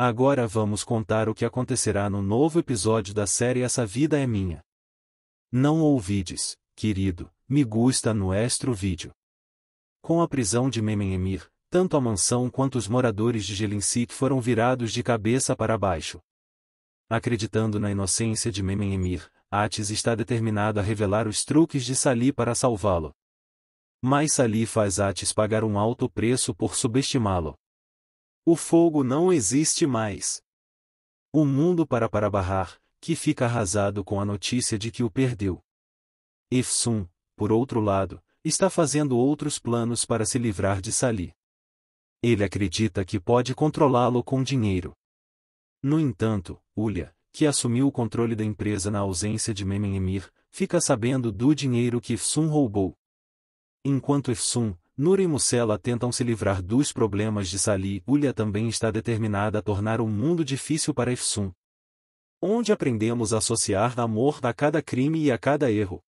Agora vamos contar o que acontecerá no novo episódio da série Essa Vida é Minha. Não ouvides, querido, me gusta nuestro vídeo. Com a prisão de Memem tanto a mansão quanto os moradores de Gelincik foram virados de cabeça para baixo. Acreditando na inocência de Memem Atis está determinado a revelar os truques de Sali para salvá-lo. Mas Sali faz Atis pagar um alto preço por subestimá-lo. O fogo não existe mais. O mundo para para barrar, que fica arrasado com a notícia de que o perdeu. Efsun, por outro lado, está fazendo outros planos para se livrar de Sali. Ele acredita que pode controlá-lo com dinheiro. No entanto, Ulya, que assumiu o controle da empresa na ausência de Memen Emir, fica sabendo do dinheiro que Efsun roubou. Enquanto Efsun, Nur e Mucela tentam se livrar dos problemas de Sali, Ulya também está determinada a tornar o mundo difícil para Efsun. Onde aprendemos a associar amor a cada crime e a cada erro.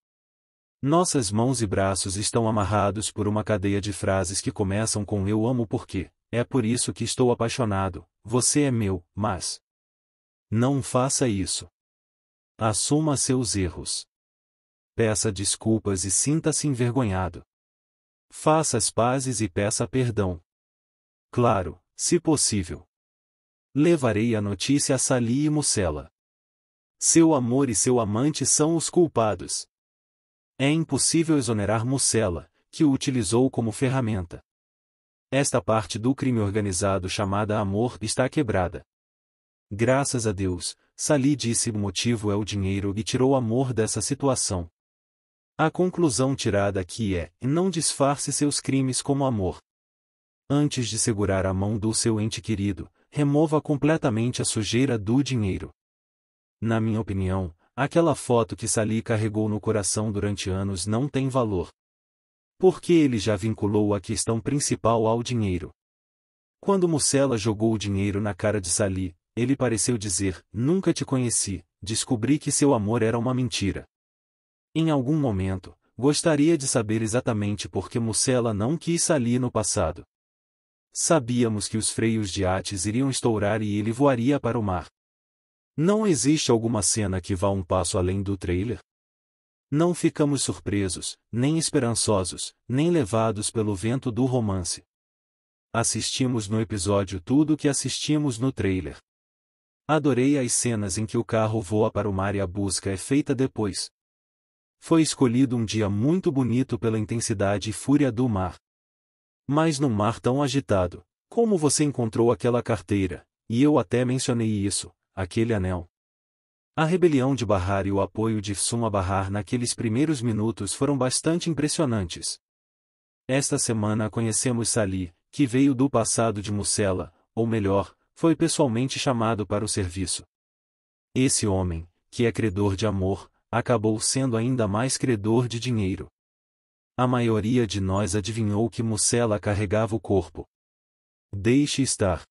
Nossas mãos e braços estão amarrados por uma cadeia de frases que começam com Eu amo porque, é por isso que estou apaixonado, você é meu, mas. Não faça isso. Assuma seus erros. Peça desculpas e sinta-se envergonhado. Faça as pazes e peça perdão. Claro, se possível. Levarei a notícia a Sali e Mucela. Seu amor e seu amante são os culpados. É impossível exonerar Mucela, que o utilizou como ferramenta. Esta parte do crime organizado chamada amor está quebrada. Graças a Deus, Sali disse o motivo é o dinheiro e tirou amor dessa situação. A conclusão tirada aqui é: não disfarce seus crimes como amor. Antes de segurar a mão do seu ente querido, remova completamente a sujeira do dinheiro. Na minha opinião, Aquela foto que Sali carregou no coração durante anos não tem valor. Porque ele já vinculou a questão principal ao dinheiro. Quando Mucela jogou o dinheiro na cara de Sali, ele pareceu dizer: Nunca te conheci, descobri que seu amor era uma mentira. Em algum momento, gostaria de saber exatamente por que Mucela não quis Sali no passado. Sabíamos que os freios de Ates iriam estourar e ele voaria para o mar. Não existe alguma cena que vá um passo além do trailer? Não ficamos surpresos, nem esperançosos, nem levados pelo vento do romance. Assistimos no episódio tudo o que assistimos no trailer. Adorei as cenas em que o carro voa para o mar e a busca é feita depois. Foi escolhido um dia muito bonito pela intensidade e fúria do mar. Mas num mar tão agitado, como você encontrou aquela carteira? E eu até mencionei isso, aquele anel. A rebelião de Bahar e o apoio de Fsum a Bahar naqueles primeiros minutos foram bastante impressionantes. Esta semana conhecemos Sali, que veio do passado de Mucela, ou melhor, foi pessoalmente chamado para o serviço. Esse homem, que é credor de amor, acabou sendo ainda mais credor de dinheiro. A maioria de nós adivinhou que Mucela carregava o corpo. Deixe estar.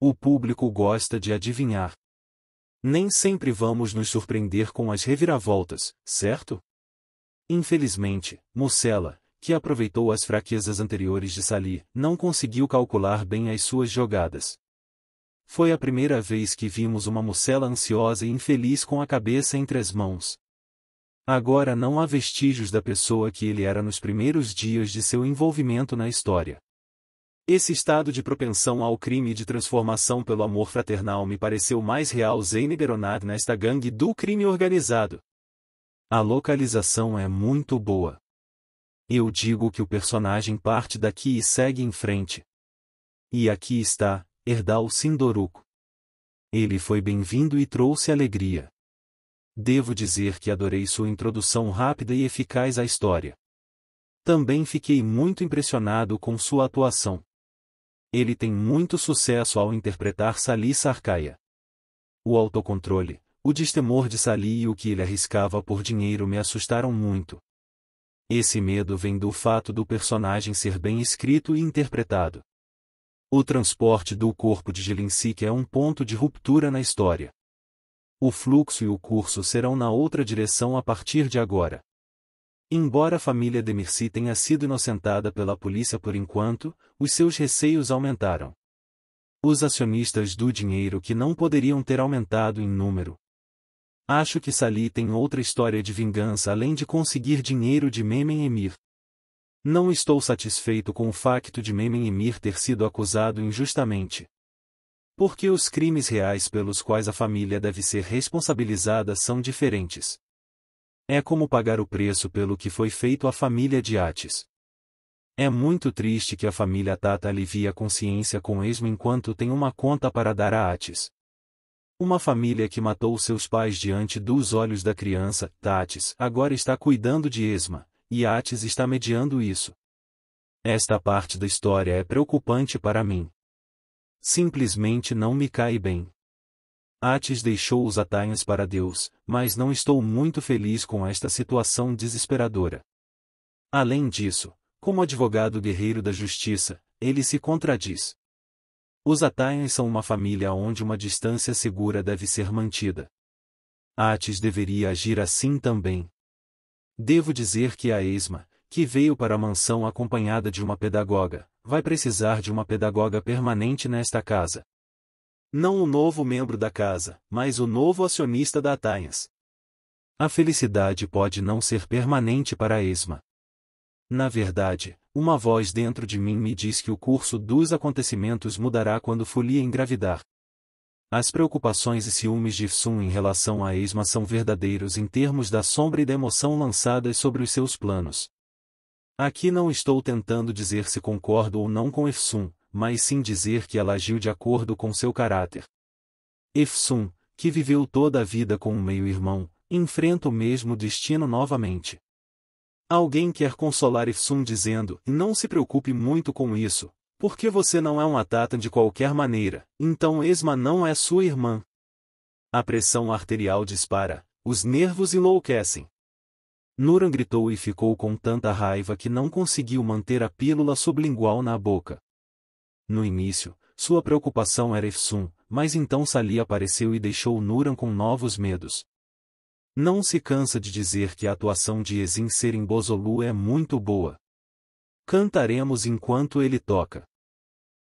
O público gosta de adivinhar. Nem sempre vamos nos surpreender com as reviravoltas, certo? Infelizmente, Mucela, que aproveitou as fraquezas anteriores de Sali, não conseguiu calcular bem as suas jogadas. Foi a primeira vez que vimos uma Mucela ansiosa e infeliz com a cabeça entre as mãos. Agora não há vestígios da pessoa que ele era nos primeiros dias de seu envolvimento na história. Esse estado de propensão ao crime e de transformação pelo amor fraternal me pareceu mais real Zane Beronad nesta gangue do crime organizado. A localização é muito boa. Eu digo que o personagem parte daqui e segue em frente. E aqui está, Erdal Sindoruko. Ele foi bem-vindo e trouxe alegria. Devo dizer que adorei sua introdução rápida e eficaz à história. Também fiquei muito impressionado com sua atuação. Ele tem muito sucesso ao interpretar Sali Sarkaya. O autocontrole, o destemor de Sali e o que ele arriscava por dinheiro me assustaram muito. Esse medo vem do fato do personagem ser bem escrito e interpretado. O transporte do corpo de Gelinsik é um ponto de ruptura na história. O fluxo e o curso serão na outra direção a partir de agora. Embora a família Demirci tenha sido inocentada pela polícia por enquanto, os seus receios aumentaram. Os acionistas do dinheiro que não poderiam ter aumentado em número. Acho que Sali tem outra história de vingança além de conseguir dinheiro de Memen Emir. Não estou satisfeito com o facto de Memen Emir ter sido acusado injustamente. Porque os crimes reais pelos quais a família deve ser responsabilizada são diferentes. É como pagar o preço pelo que foi feito à família de Atis. É muito triste que a família Tata alivie a consciência com esmo enquanto tem uma conta para dar a Atis. Uma família que matou seus pais diante dos olhos da criança, Tatis, agora está cuidando de Esma, e Atis está mediando isso. Esta parte da história é preocupante para mim. Simplesmente não me cai bem. Atis deixou os atanhas para Deus, mas não estou muito feliz com esta situação desesperadora. Além disso, como advogado guerreiro da justiça, ele se contradiz. Os Ataians são uma família onde uma distância segura deve ser mantida. Atis deveria agir assim também. Devo dizer que a Esma, que veio para a mansão acompanhada de uma pedagoga, vai precisar de uma pedagoga permanente nesta casa. Não o novo membro da casa, mas o novo acionista da Ataias. A felicidade pode não ser permanente para a Esma. Na verdade, uma voz dentro de mim me diz que o curso dos acontecimentos mudará quando Folia engravidar. As preocupações e ciúmes de Sun em relação a Esma são verdadeiros em termos da sombra e da emoção lançadas sobre os seus planos. Aqui não estou tentando dizer se concordo ou não com Efsun, mas sim dizer que ela agiu de acordo com seu caráter. Efsun, que viveu toda a vida com um meio-irmão, enfrenta o mesmo destino novamente. Alguém quer consolar Ifsun dizendo, não se preocupe muito com isso, porque você não é um Atata de qualquer maneira, então Esma não é sua irmã. A pressão arterial dispara, os nervos enlouquecem. Nuran gritou e ficou com tanta raiva que não conseguiu manter a pílula sublingual na boca. No início, sua preocupação era Ifsun, mas então Sali apareceu e deixou Nuran com novos medos. Não se cansa de dizer que a atuação de Ezin Serin Bozolu é muito boa. Cantaremos enquanto ele toca.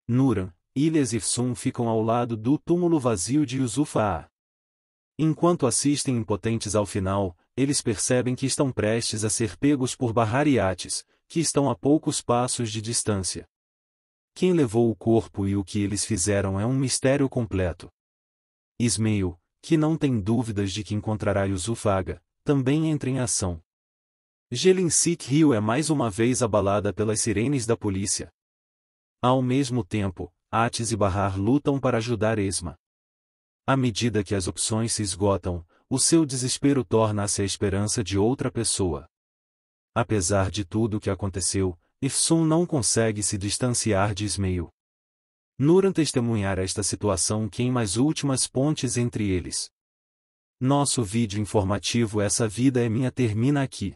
Nuran, Ilhas e Fsun ficam ao lado do túmulo vazio de Yusufa. Enquanto assistem impotentes ao final, eles percebem que estão prestes a ser pegos por Bahariates, que estão a poucos passos de distância. Quem levou o corpo e o que eles fizeram é um mistério completo. Ismail, que não tem dúvidas de que encontrará Yusufaga, também entra em ação. Gelinsik Rio é mais uma vez abalada pelas sirenes da polícia. Ao mesmo tempo, Atis e Bahar lutam para ajudar Esma. À medida que as opções se esgotam, o seu desespero torna-se a esperança de outra pessoa. Apesar de tudo o que aconteceu, Ifsun não consegue se distanciar de Ismail. Nuran testemunhar esta situação queima as últimas pontes entre eles. Nosso vídeo informativo Essa Vida é Minha termina aqui.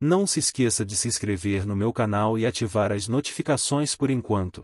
Não se esqueça de se inscrever no meu canal e ativar as notificações por enquanto.